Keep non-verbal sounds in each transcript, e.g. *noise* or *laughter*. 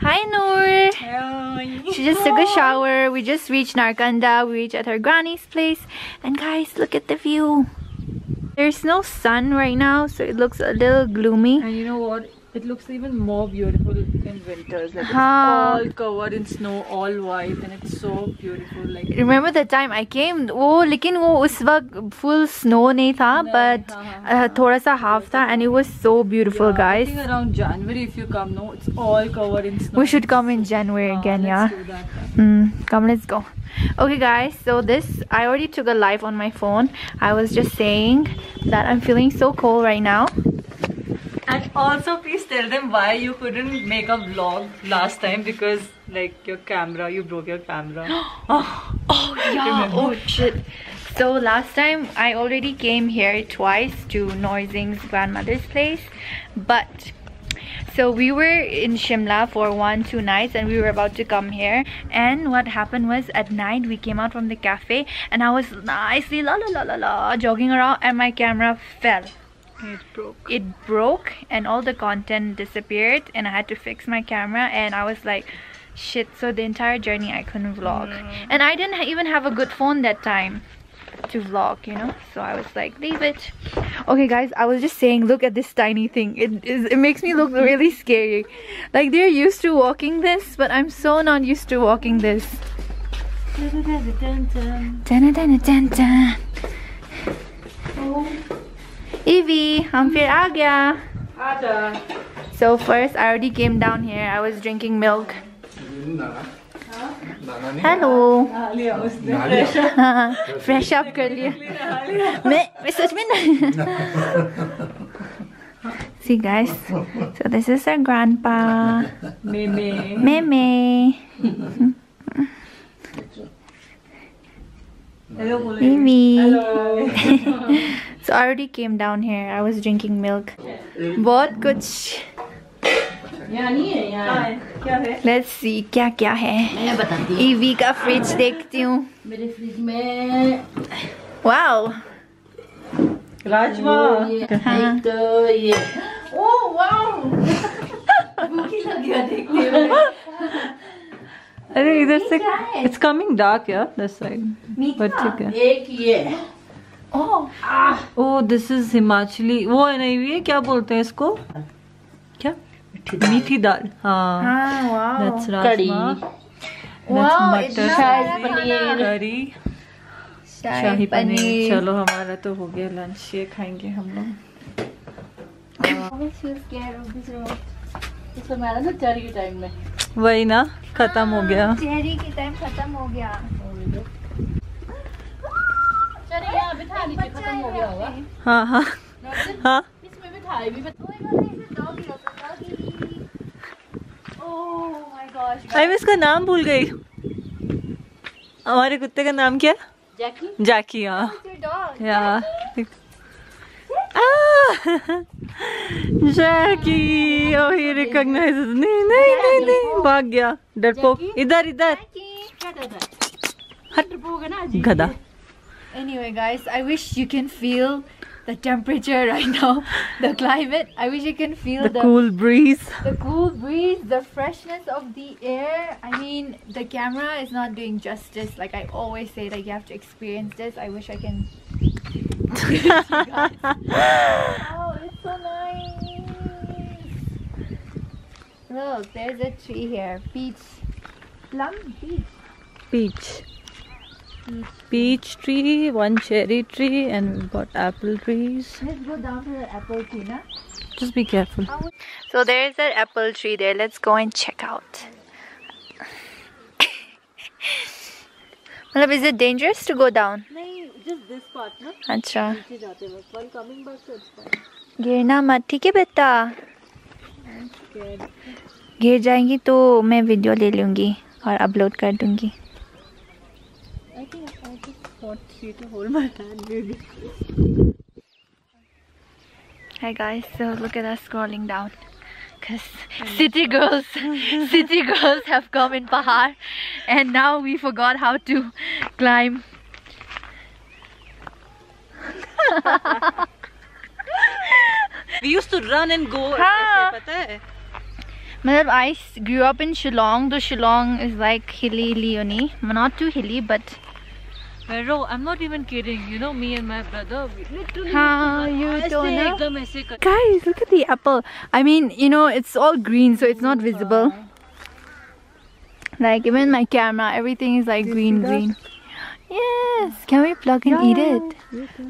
Hi Noor. She just took a shower. We just reached Narkanda. We reached at her granny's place. And guys, look at the view. There's no sun right now, so it looks a little gloomy. And you know what? it looks even more beautiful in winters. Like it's all covered in snow all white and it's so beautiful like remember the time i came? Oh, lekin wo us full snow nahi tha no, but haan. Uh, thoda sa half tha and it was so beautiful yeah, guys. I think around january if you come no it's all covered in snow. We should come in january again yeah. that, mm, come let's go. Okay guys so this i already took a live on my phone. I was just saying that i'm feeling so cold right now. And also, please tell them why you couldn't make a vlog last time because, like, your camera, you broke your camera. *gasps* Oh, oh yeah. Oh shit. So last time I already came here twice to Norzing's grandmother's place, but so we were in Shimla for one two nights and we were about to come here and what happened was at night we came out from the cafe and I was nicely la la la la la jogging around and my camera fell it broke. it broke and all the content disappeared and I had to fix my camera and I was like shit so the entire journey I couldn't vlog. And I didn't even have a good phone that time to vlog you know? So I was like leave it. Okay guys I was just saying look at this tiny thing. It is it makes me look really scary. Like they're used to walking this but I'm so not used to walking this. Dun, dun, dun, dun, dun. Oh. Evie, हम फिर आ गया Ada. So first, I already came down here. I was drinking milk. Hello. *laughs* Fresh up कर लिया. मैं मैं सच में नहीं. See guys, so this is our grandpa, Meme. Meme, Hello, Bole. Evie. Hello. *laughs* So I already came down here. I was drinking milk. बहुत कुछ. यहाँ नहीं है क्या है Let's see क्या है. मैं बताती हूँ ईवी का फ्रिज देखती हूँ. मेरे फ्रिज में Wow. राजमा ये तो ये ओ वाओ भूखी लग गया देखते हुए अरे इधर से इट्स कमिंग डार्क यार दिस साइड बट ठीक है एक ये Oh. Oh this is Himachali वो है नहीं ये? क्या बोलते हैं इसको? क्या? मीठी दाल। हाँ। दैट्स. शाही पनीर। करी शाही पनीर। चलो हमारा तो हो गया लंच ये खाएँगे हम लोग। में वही ना खत्म हो गया। चेरी की टाइम खत्म हो गया। बिठा लीजिए खत्म हो गया होगा हाँ। हाँ हाँ इसमें बिठाए भी Oh मैं इसका नाम भूल गई। हमारे कुत्ते का नाम क्या? जैकी। जैकी हाँ? Yeah. Ah! Jackie oh he recognizes नहीं नहीं नहीं नहीं भाग गया डरपोक इधर इधर। हट। गधा। Anyway, guys, I wish you can feel the temperature *laughs* right now, the climate. I wish you can feel the the cool breeze the cool breeze, the freshness of the air. I mean, the camera is not doing justice. Like I always say, like you have to experience this. I wish I can. *laughs* oh, it's so nice. Look, there's a tree here. Peach. Plum peach. peach peach tree one cherry tree and we've got apple trees Let's go down to the apple tree, na? just be careful So there's an apple tree there. Let's go and check out. मतलब is it dangerous to go down? नहीं just this part ना अच्छा गिरना मत ठीक है बेटा गिर जाएँगी तो मैं वीडियो ले लूँगी और अपलोड कर दूँगी I think I just want you to hold my hand maybe Hi guys, so look at us scrolling down. Cause city girls, *laughs* city girls have come in Pahar, and now we forgot how to climb. *laughs* we used to run and go हाँ। ऐसे पता है Matlab, I s- grew up in Shillong. Though Shillong is like hilly, Leonie. Not too hilly, but Vero, I'm not even kidding. You know, me and my brother, we literally. How you ऐसे don't know? एकदम ऐसे कर- guys, look at the apple. I mean, you know, it's all green, so it's not visible. Like even my camera, everything is like green, green. Yes. Can we plug and eat it?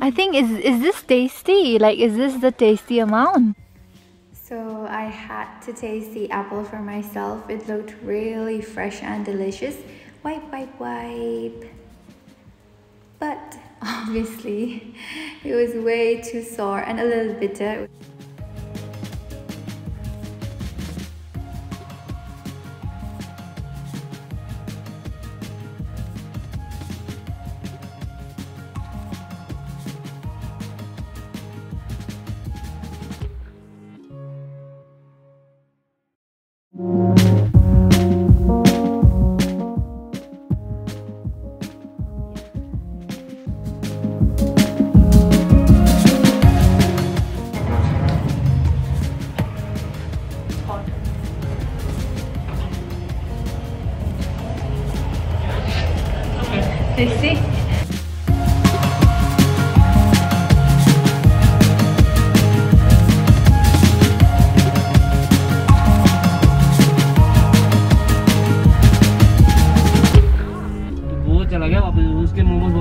I think is is this tasty? Like, is this the tasty amount? So I had to taste the apple for myself. It looked really fresh and delicious. Wipe, wipe, wipe. But obviously, *laughs* it was way too sour and a little bitter.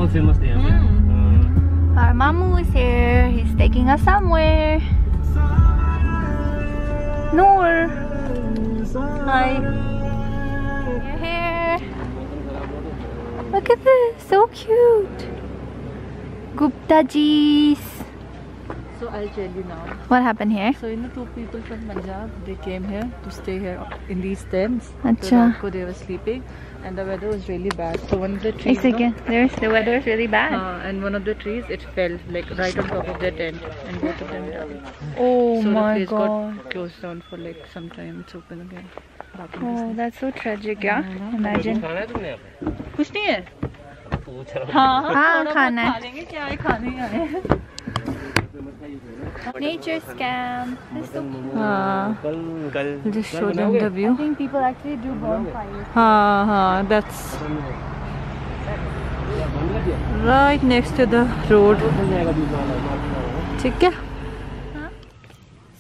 famous there. Mm. Hmm. Uh, Our mamu is here. He's taking us somewhere. Noor. Hi. You're here. Look at this. So cute. Guptaji's. So I'll tell you now. What happened here? So you know, two people from Punjab, they came here to stay here in these tents. Acha. So Rako, they were sleeping, and the weather was really bad. So one of the trees. It's again. There's the weather is really bad. Uh, and one of the trees, it fell like right on top of their tent, and both of them died. oh so my the place god. got closed down for like some time. It's open again. Back in Oh, business. that's so tragic, yeah? Imagine. खाना है तुमने यहाँ पे कुछ नहीं है पूछ रहा हूँ। हाँ हाँ, थोड़ा बहुत खाना है। खा लेंगे क्या है खाने ही आए हैं Nature scam. This so cute. Uh, i just show them the view. I think people actually do bonfires. Uh -huh, that's right next to the road. Okay.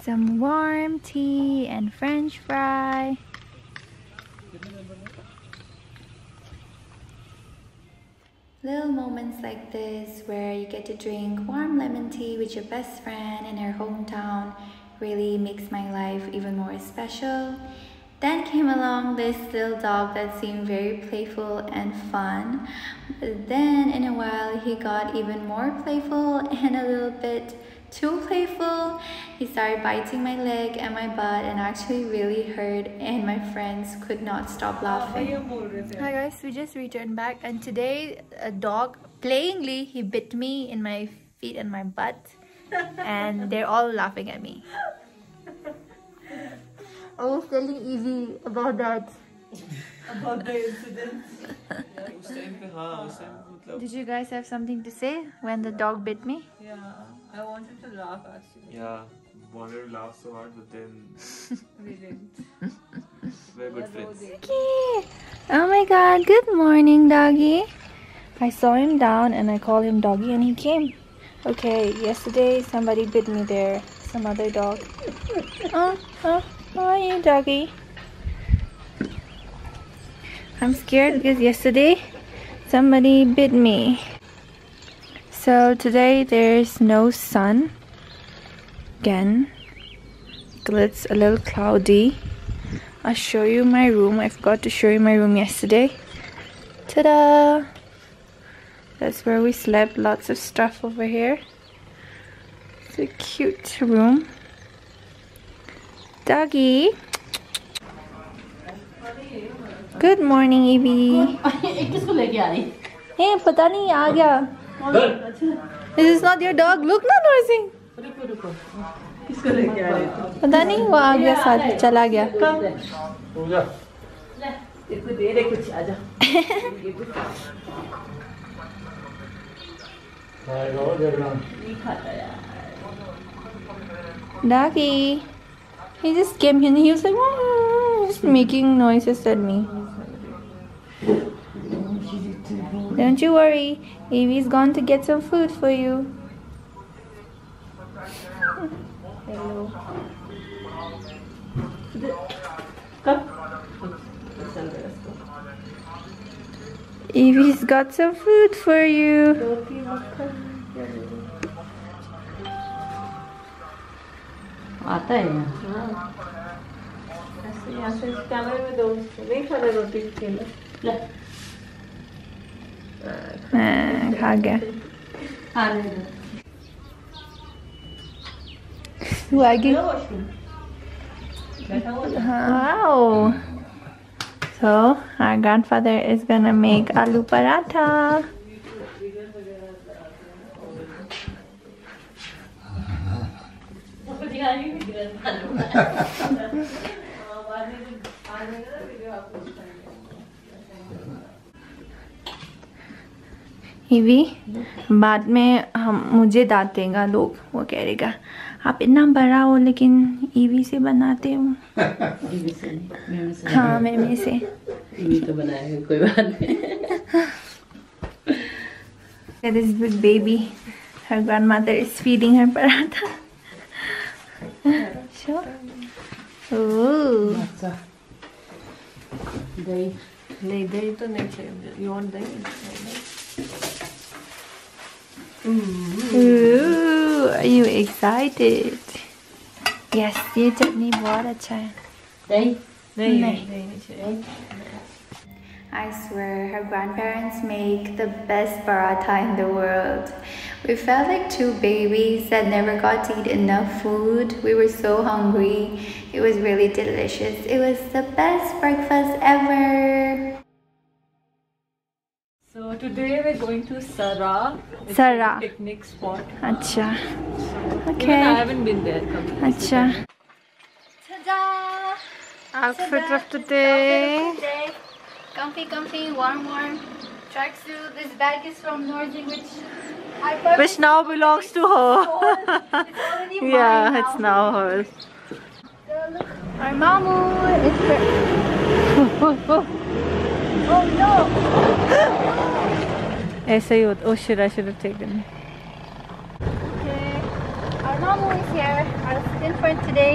Some warm tea and french fry. Little moments like this where you get to drink warm lemon tea with your best friend in her hometown really makes my life even more special. Then came along this little dog that seemed very playful and fun. But then in a while he got even more playful *laughs* and a little bit too playful. He started biting my leg and my butt and actually really hurt and my friends could not stop laughing. Hi guys, we just returned back and today a dog playingly he bit me in my feet and my butt and *laughs* they're all laughing at me. I was telling Evie about that. About the incident. *laughs* Did you guys have something to say when the dog bit me? yeah I wanted to laugh actually Yeah, wanted to laugh so hard, but then *laughs* we didn't we're good friends. Okay. Oh my god, good morning, doggy. I saw him down and I called him doggy and he came. Okay, yesterday somebody bit me there. Some other dog. Oh, oh, how are you, doggy? I'm scared because yesterday somebody bit me. So today there's no sun. Again, it's a little cloudy. I'll show you my room. I forgot to show you my room yesterday. Ta-da! That's where we slept. Lots of stuff over here. It's a cute room. Doggy. Good morning, Evie. *laughs* किसको लेके आ रही Hey, पता नहीं आ गया. This is not your dog. Look, ना noisy. रुको रुको किसको लेके आ रही पता नहीं वो आ गया साथ चला गया. पूजा इसको दे रहे कुछ आ जा खाएगा और देखना नहीं खाता यार Doggy. He just came here and he was like, "Wah." just making noises at me. Don't you worry. Evie's gone to get some food for you. Hello. Evie's got some food for you. आता है यहाँ ऐसे यहाँ से इस कैमरे में दो नहीं खा रहे रोटी केला ले हाँ, खा गया खा रहे Wagging. बैठा हुआ Wow. So our grandfather is gonna make aloo paratha. *laughs* इवी बाद में हम मुझे दाँत देगा लोग वो कह रहेगा आप इतना बड़ा हो लेकिन ईवी से बनाते हो. हाँ मैम से। तो कोई बात नहीं। Baby her grandmother is feeding her पर आता दही। दही तो नहीं चाहिए you want dahi? Ooh, are you excited? Yes, you don't need water, child. I swear, her grandparents make the best paratha in the world. We felt like two babies that never got to eat enough food. We were so hungry. It was really delicious. It was the best breakfast ever. So today we're going to Sara. It's Sara. picnic spot. Acha. Okay. Even I haven't been there. Acha. Ta-da! Outfit Ta of the day. Comfy, comfy, warm, warm. Tracksuit. This bag is from Norgy, which Which now belongs to her. it's *laughs* yeah, now. it's now hers. Our mamu is *laughs* Oh no! *laughs* ऐसा ही होता Oh shit, I should have taken. Okay. Our mamu is here. Our assistant for today.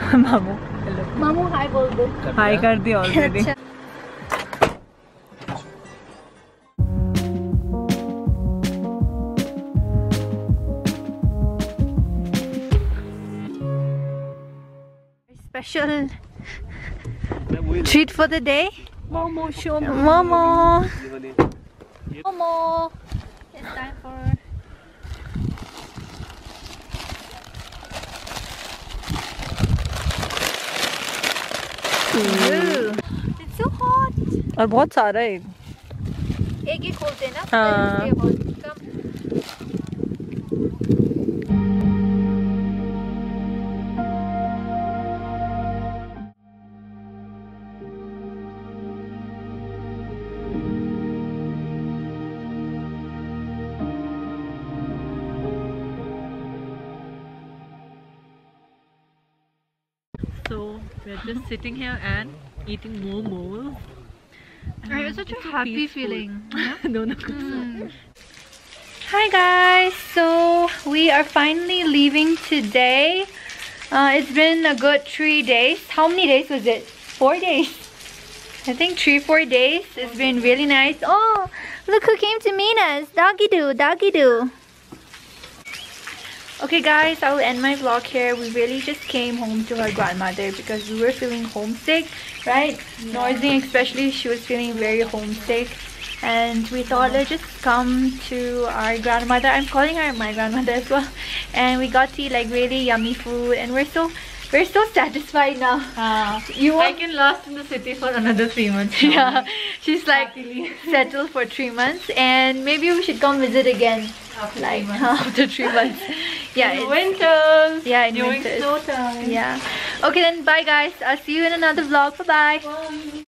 *laughs* Mamu. Hello. Mamu, hi बोल दो. Hi कर दी already. अच्छा. *laughs* Special treat for the day. Momo, show me. Momo. Momo. It's time for. Ooh. It's so hot. और बहुत सारा है एक ही खोलते हैं ना हाँ। just sitting here and eating momos. It was such a happy feeling. *laughs* no, no. Hi guys, so we are finally leaving today. Uh, it's been a good three days. How many days was it? Four days. I think three, four days. It's been really nice. Oh, look who came to meet us. Doggy doo, doggy doo. Okay guys, I will end my vlog here. We really just came home to her grandmother because we were feeling homesick, right? Noisy, especially, she was feeling very homesick. And we thought let's just come to our grandmother. I'm calling her my grandmother as well. And we got to eat like really yummy food and we're so we're so satisfied now. Ah. You I can last in the city for another three months. now. *laughs* yeah, she's like Happily. *laughs* settled for three months, and maybe we should come visit again, After like three months. *laughs* after three months. Yeah, In winters. Yeah, in during winters. snow time. yeah. Okay then, bye guys. I'll see you in another vlog. Bye bye.